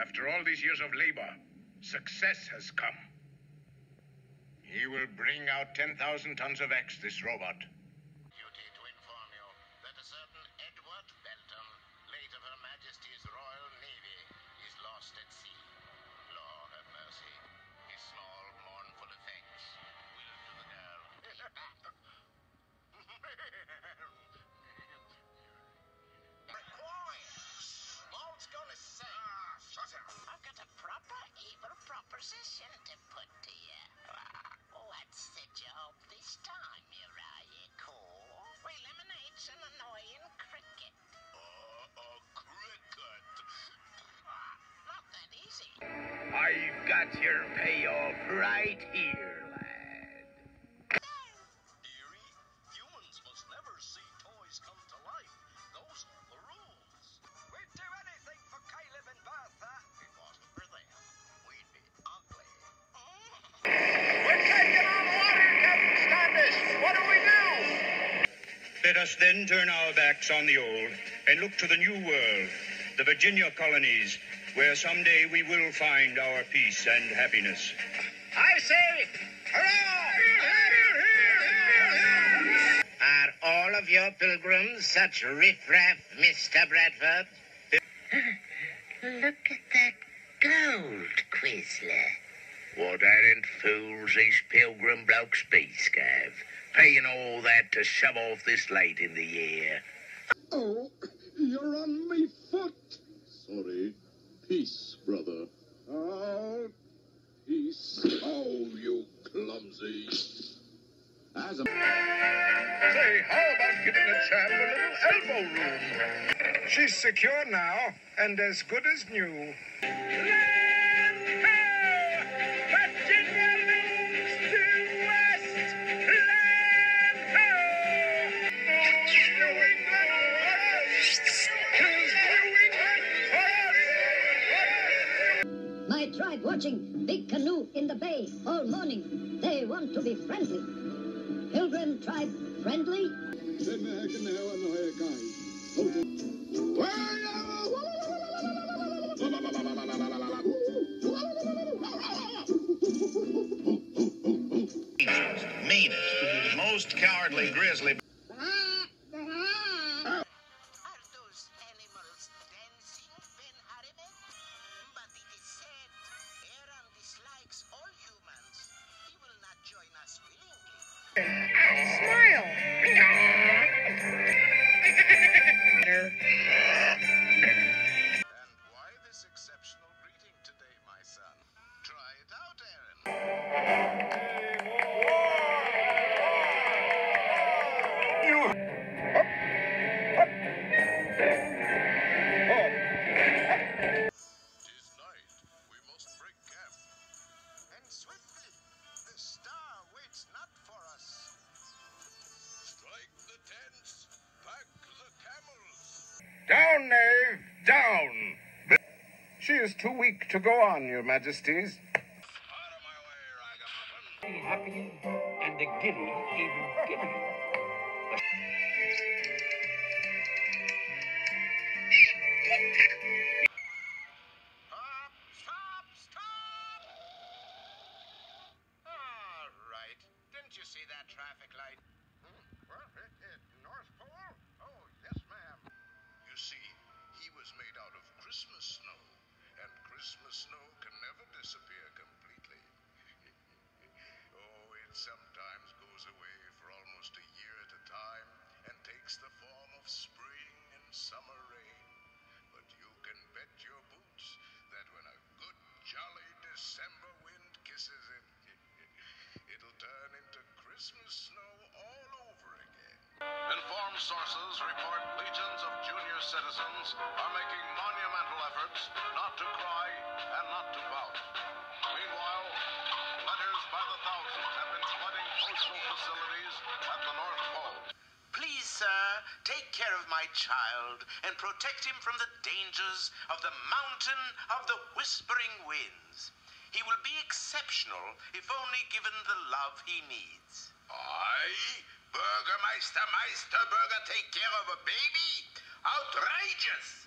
After all these years of labor, success has come. He will bring out 10,000 tons of X, this robot. Proposition to put to you. What's the job this time, Uriah Cole? Well, lemonade's an annoying cricket. Uh, a cricket? Not that easy. I've got your payoff right here, us then turn our backs on the old and look to the new world, the Virginia colonies, where someday we will find our peace and happiness. I say, hurrah! Are all of your pilgrims such riffraff, Mr. Bradford? Look at that gold, Quisler. What aren't fools these pilgrim blokes be, Scav? Paying all that to shove off this late in the year. Oh, you're on me foot. Sorry. Peace, brother. Oh, peace. Oh, you clumsy. As a Say, how about giving a chap a little elbow room? She's secure now and as good as new. Tribe watching Big Canoe in the bay all morning. They want to be friendly. Pilgrim tribe friendly? Meanest, most cowardly grizzly. Down, knave, down. She is too weak to go on, your majesties. Out of my way, ragamuffin. happy and the giddy even giddy. Christmas snow, and Christmas snow can never disappear turn into Christmas snow all over again. Informed sources report legions of junior citizens are making monumental efforts not to cry and not to pout. Meanwhile, letters by the thousands have been flooding postal facilities at the North Pole. Please, sir, take care of my child and protect him from the dangers of the mountain of the whispering winds. He will be exceptional if only given the love he needs. Aye? Burgermeister Meisterburger take care of a baby? Outrageous!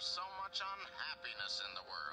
there's so much unhappiness in the world.